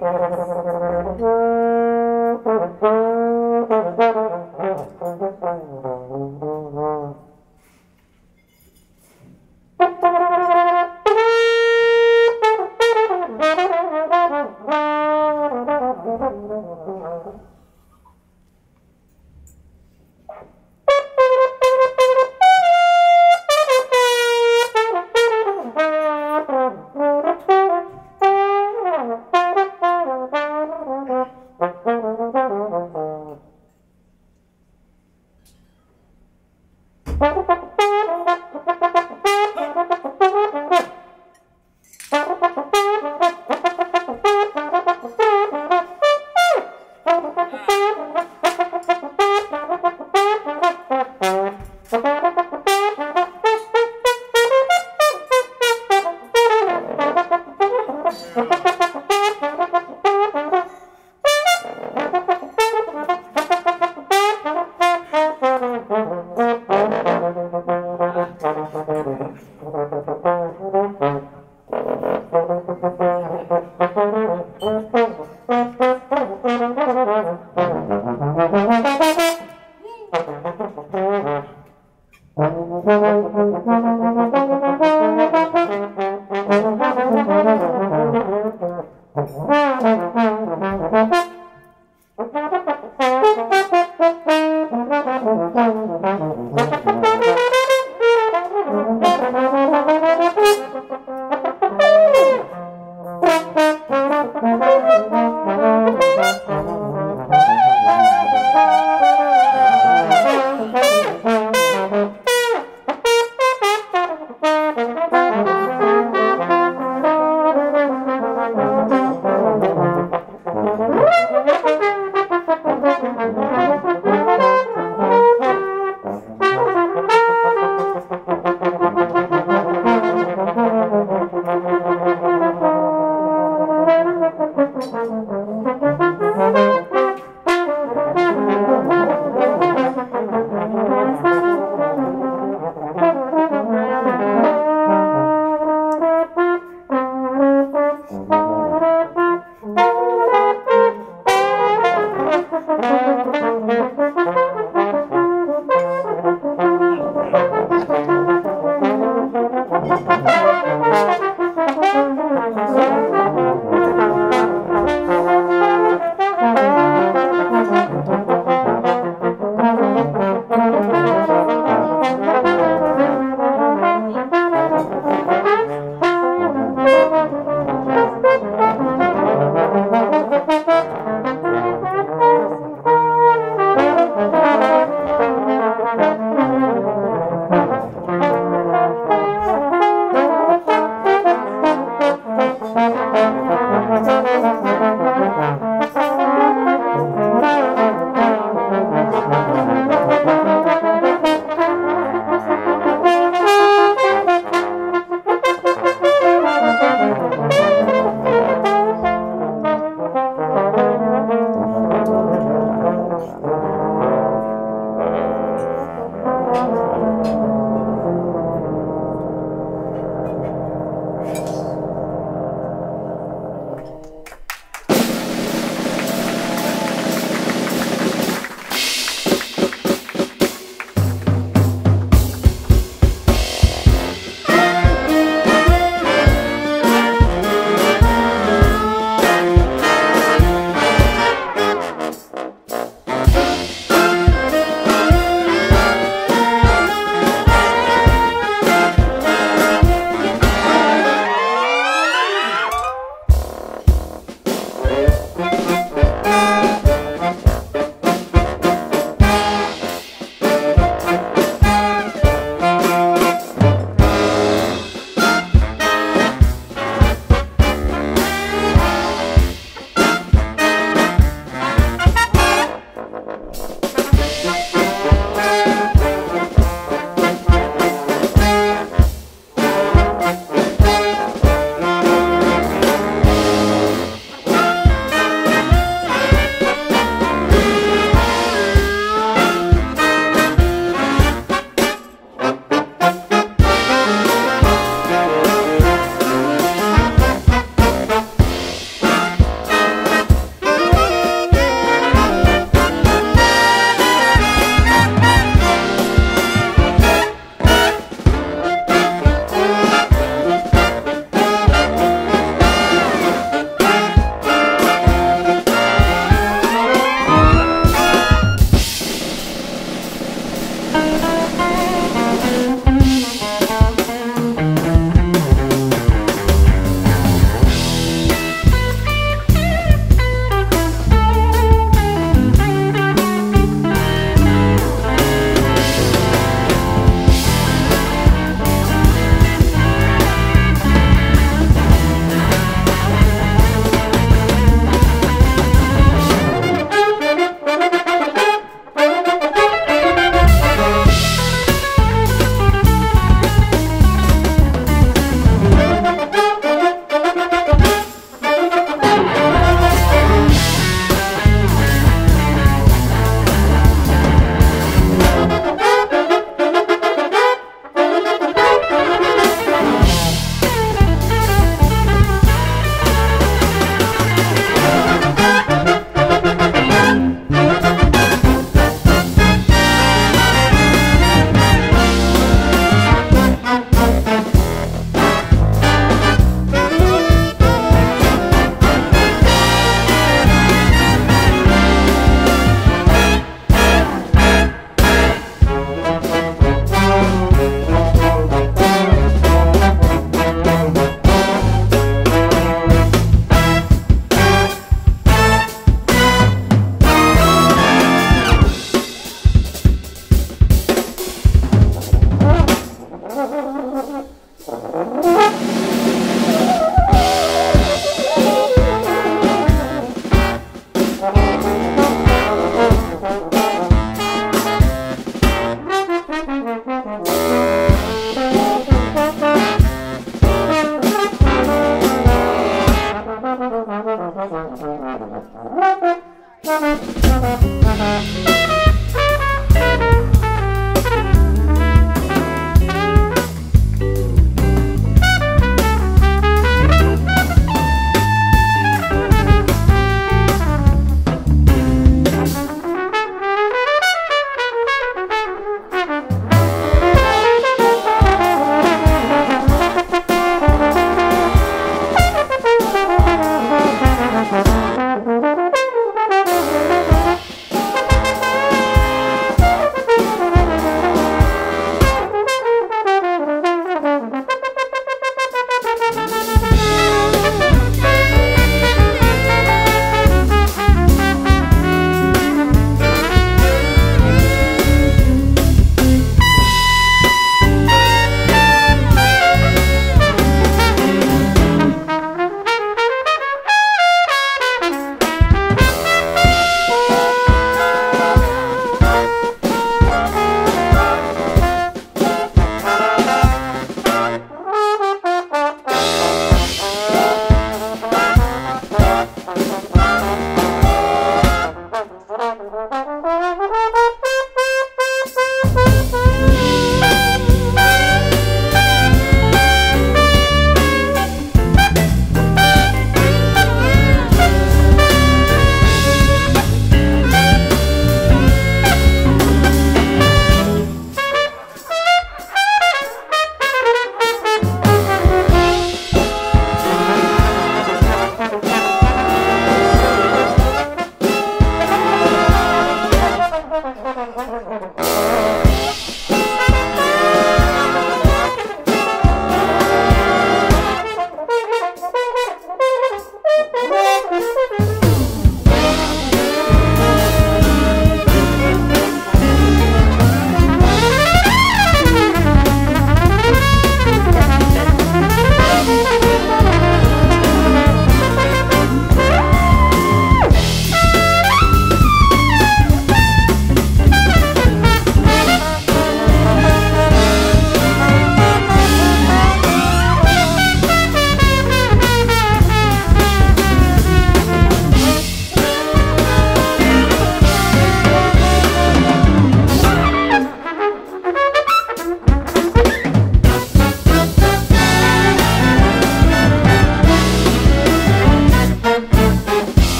Thank you. Thank you. Thank